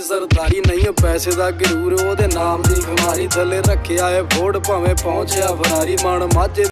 ਸਰਦਾਰੀ ਨਹੀਂ ਪੈਸੇ ਦਾ ਗਰੂਰ, ਉਹਦੇ ਨਾਮ ਦੀ ਖਮਾਰੀ ਥੱਲੇ ਰੱਖਿਆ ਏ ਫੋੜ ਭਾਵੇਂ ਪਹੁੰਚਿਆ ਫਰਾਰੀ ਮਨ ਮਾਝੇ